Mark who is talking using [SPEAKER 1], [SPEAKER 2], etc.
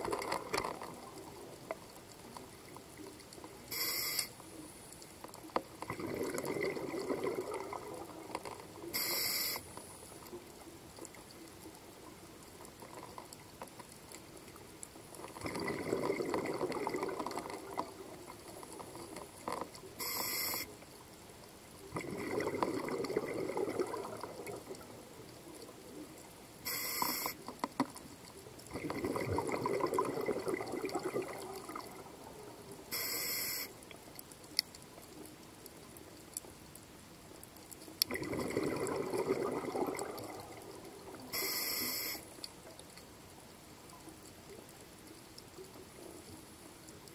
[SPEAKER 1] you